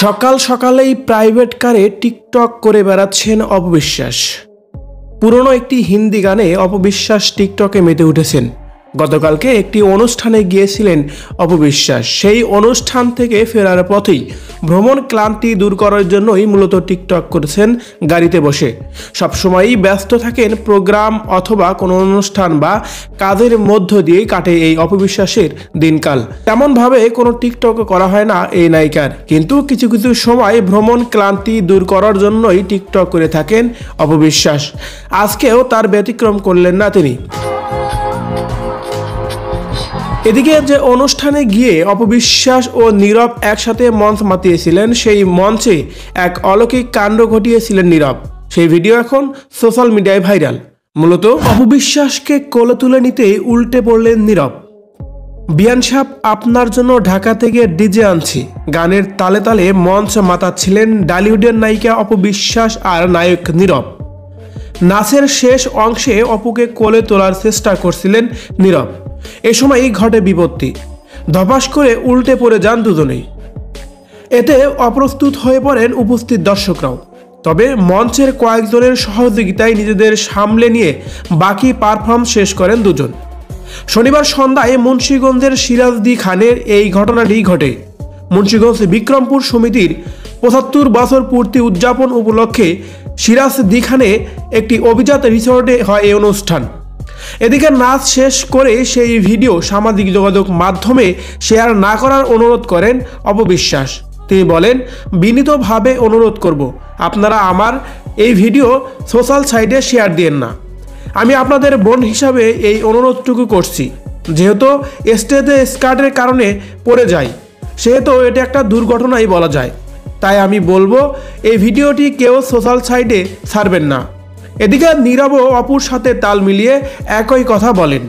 সকাল সকালেই প্রাইভেট কারে টিকটক করে বেড়াচ্ছেন অপবিশ্বাস। পুরনো একটি হিন্দি গানে অপবিশ্বাস টিকটকে মেতে উঠেছেন। গতকালকে একটি অনুষ্ঠানে গিয়েছিলেন অপবিশ্বাস। সেই অনুষ্ঠান থেকে ফেরার পথেই ভ্রমণ ক্লান্তি দূর করার জন্যই মূলত টিকটক করেছেন গাড়িতে বসে। সবসময়ই ব্যস্ত থাকেন প্রোগ্রাম অথবা কোনো অনুষ্ঠান বা কাজের মধ্য দিয়ে কাটে এই অপবিশ্বাসের দিনকাল। তেমনভাবে কোনো টিকটক করা হয় না এই নায়িকার। কিন্তু কিছু কিছু সময় ভ্রমণ ক্লান্তি দূর করার জন্যই টিকটক করে থাকেন অপবিশ্বাস। আজকেও তার ব্যতিক্রম করলেন না তিনি। এদিকে যে অনুষ্ঠানে গিয়ে অপবিশ্বাস ও নীরব একসাথে মঞ্চ মাতিয়েছিলেন, সেই মঞ্চে এক অলৌকিক কাণ্ড ঘটিয়েছিলেন নীরব। সেই ভিডিও এখন সোশ্যাল মিডিয়ায় ভাইরাল। মূলত অপবিশ্বাসকে কোলে তুলে নিতে উল্টে পড়লেন নীরব। বিয়ান সাহ আপনার জন্য ঢাকা থেকে ডিজে আনছি। গানের তালে তালে মঞ্চ মাতাচ্ছিলেন ডালিউডের নায়িকা অপবিশ্বাস আর নায়ক নীরব। নাচের শেষ অংশে অপুকে কোলে তোলার চেষ্টা করছিলেন নীরব। এ সময়ই ঘটে বিপত্তি। ধপাস করে উল্টে পড়ে যান দুজনেই। এতে অপ্রস্তুত হয়ে পড়েন উপস্থিত দর্শকরাও। তবে মঞ্চের কয়েকজনের সহযোগিতায় নিজেদের সামলে নিয়ে বাকি পারফর্ম শেষ করেন দুজন। শনিবার সন্ধ্যায় মুন্সীগঞ্জের সিরাজদি খানের এই ঘটনাটি ঘটে। মুন্সীগঞ্জ বিক্রমপুর সমিতির পঁচাত্তর বছর পূর্তি উদযাপন উপলক্ষে সিরাজদি খানে একটি অভিজাত রিসোর্টে হয় এই অনুষ্ঠান। এদিকে নাচ শেষ করে সেই ভিডিও সামাজিক যোগাযোগ মাধ্যমে শেয়ার না করার অনুরোধ করেন অপবিশ্বাস। তিনি বলেন, বিনীতভাবে অনুরোধ করব, আপনারা আমার এই ভিডিও সোশ্যাল সাইটে শেয়ার দিয়েন না। আমি আপনাদের বোন হিসাবে এই অনুরোধটুকু করছি, যেহেতু স্টেজে স্কার্টের কারণে পড়ে যায় সেহেতু এটা একটা দুর্ঘটনাই বলা যায়। তাই আমি বলব, এই ভিডিওটি কেউ সোশ্যাল সাইটে ছাড়বেন না। এদিকে নীরবও অপুর সাথে তাল মিলিয়ে একই কথা বলেন।